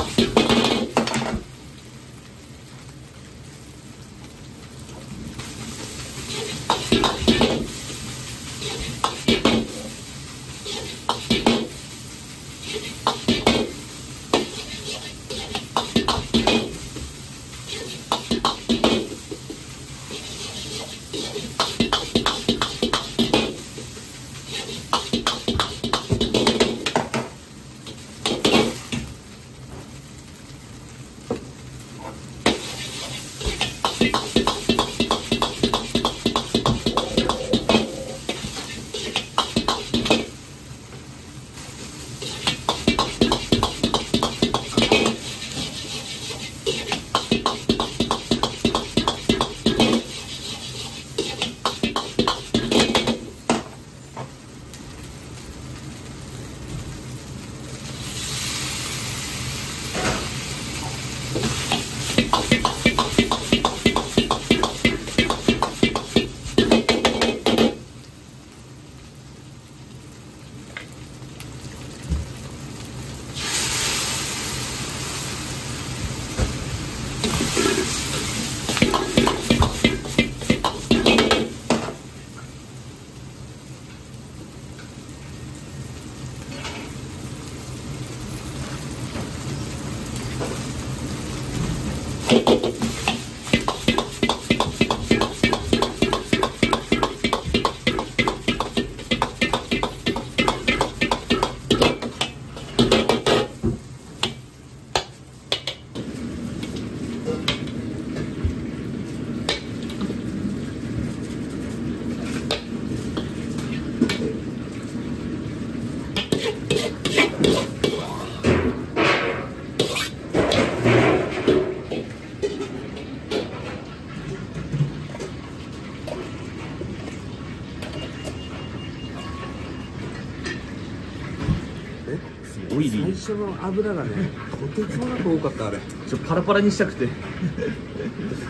Bye. オイリー。最初の油がねとてつもなく多かったあれ。ちょパラパラにしたくて。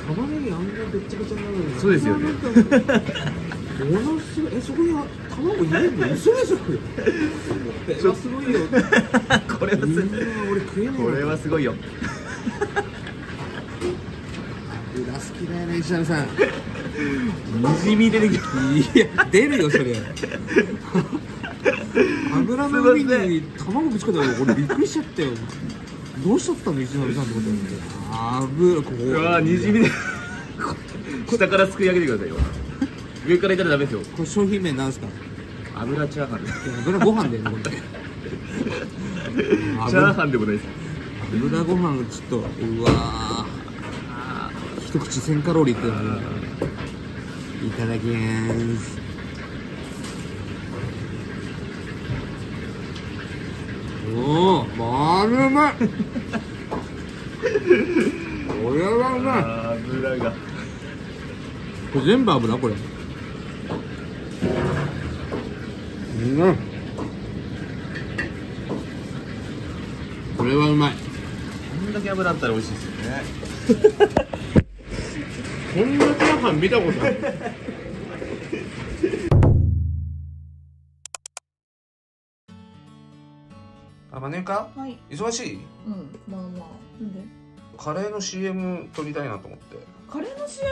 玉ねぎあんなべっちゃべちゃになるのに。そうですよね。ものすごいえそこに卵入れるの嘘でしょ。これはすごいよ。これはす俺食えねえこれはすごいよ。油好きだよね石原さん。にじみ出てきたいや出るよそれ油の上に卵ぶち込んだら俺びっくりしちゃったよどうしちゃったの石原さんってことだよ油こううわにじみ出下からすくい上げてくださいよ上からいったらダメで。すよこれ商品名なんですか？油チャーハン油ご飯だよねこれチャーハンでもないです。油ご飯ちょっとうわー。一口1000カロリーっていただきますおおまるうまいこれはうまい油がこれ全部油これうんこれはうまいこんだけ油あったら美味しいですよねこんなチャーハン見たことないあまねか？はい。忙しい？うん。まあまあ。なんで？カレーの CM 撮りたいなと思って。カレーの CM?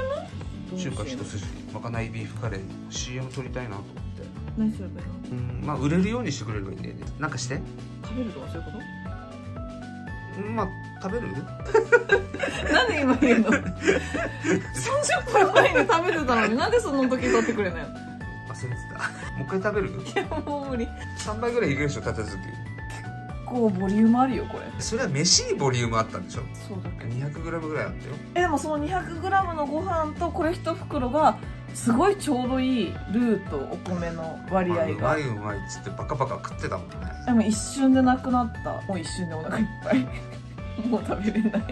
中華一筋。まかないビーフカレー。CM 撮りたいなと思って。何すればいいの？うんまあ売れるようにしてくれればいいんだよね。なんかして。食べるとかそういうこうんまあ食べる？と なんで今言うの ?30 分前に食べてたのになんでその時取ってくれないの？忘れてた。もう一回食べる？いやもう無理。3倍ぐらいいくでしょ立て続構ボリュームあるよこれ。それは飯にボリュームあったんでしょ？そうだけど。200g ぐらいあったよ。えでもその 200g のご飯とこれ1袋がすごいちょうどいいルーとお米の割合うまがいうまいっつってバカバカ食ってたもんね。でも一瞬でなくなった。もう一瞬でお腹いっぱい。もう食べれない。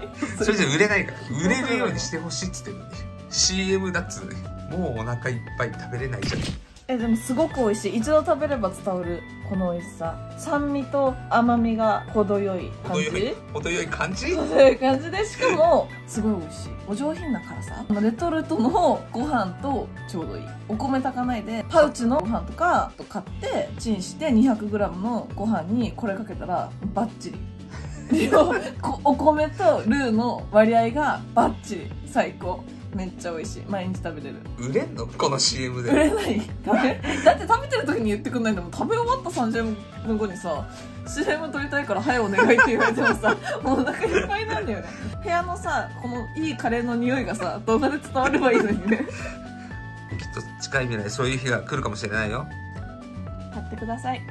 それじゃ売れないから。売れるようにしてほしいっつってるのに。CM だっつうのにもうお腹いっぱい食べれないじゃんえでもすごく美味しい。一度食べれば伝わるこの美味しさ。酸味と甘みが程よい感じ？程よい感じ？程よい感じでしかもすごい美味しい。お上品な辛さ。レトルトのご飯とちょうどいい。お米炊かないでパウチのご飯とか買ってチンして 200g のご飯にこれかけたらバッチリ。お米とルーの割合がバッチリ。最高めっちゃ美味しい。毎日食べれる。売れんの？この CM 売れない。食べだって食べてる時に言ってくんないんだもん。食べ終わった30分後にさ CM 撮りたいから早いお願いって言われてもさ もうお腹いっぱいなんだよね。部屋のさこのいいカレーの匂いがさ動画で伝わればいいのにね。きっと近い未来そういう日が来るかもしれないよ。買ってください。